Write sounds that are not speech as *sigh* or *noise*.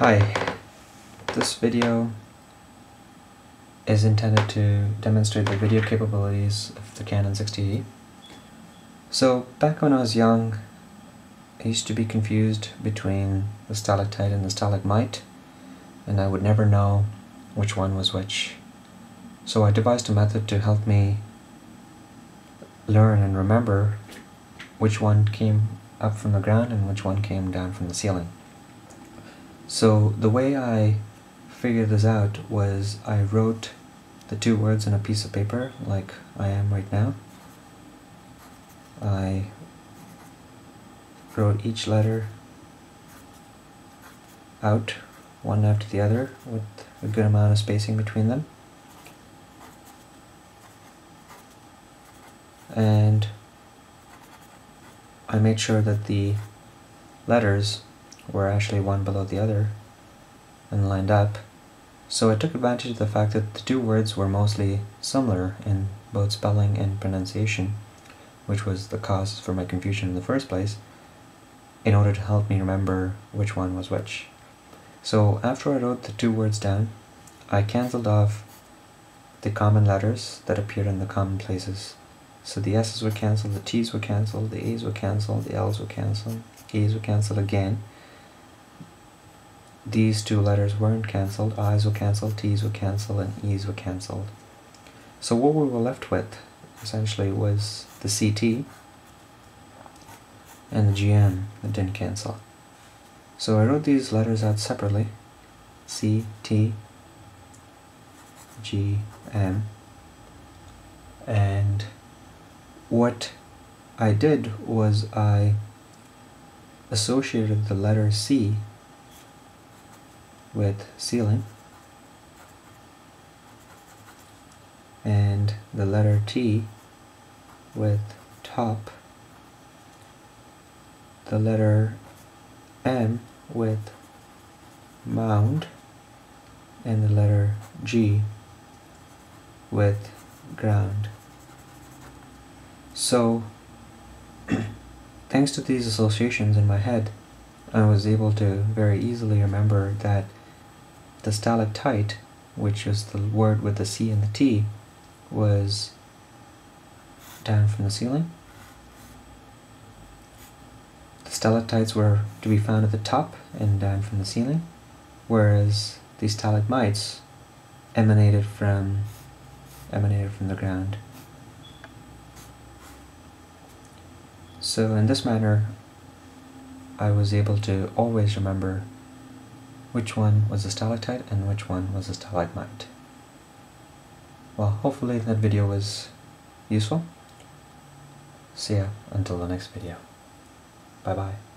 Hi, this video is intended to demonstrate the video capabilities of the Canon 60D. So back when I was young, I used to be confused between the stalactite and the stalagmite, and I would never know which one was which. So I devised a method to help me learn and remember which one came up from the ground and which one came down from the ceiling. So the way I figured this out was I wrote the two words on a piece of paper like I am right now. I wrote each letter out one after the other with a good amount of spacing between them. And I made sure that the letters were actually one below the other and lined up. So I took advantage of the fact that the two words were mostly similar in both spelling and pronunciation, which was the cause for my confusion in the first place, in order to help me remember which one was which. So after I wrote the two words down, I cancelled off the common letters that appeared in the common places so the S's were cancelled, the T's were cancelled, the A's were cancelled, the L's were cancelled, A's were cancelled again. These two letters weren't cancelled, I's were cancelled, T's were cancelled, and E's were cancelled. So what we were left with, essentially, was the CT and the GM that didn't cancel. So I wrote these letters out separately, C, T, G, M, and what I did was I associated the letter C with ceiling and the letter T with top, the letter M with mound, and the letter G with ground. So, *clears throat* thanks to these associations in my head, I was able to very easily remember that the stalactite, which is the word with the C and the T, was down from the ceiling. The stalactites were to be found at the top and down from the ceiling, whereas the stalagmites emanated from emanated from the ground. So in this manner, I was able to always remember which one was a stalactite and which one was a stalagmite. Well, hopefully that video was useful. See ya until the next video. Bye bye.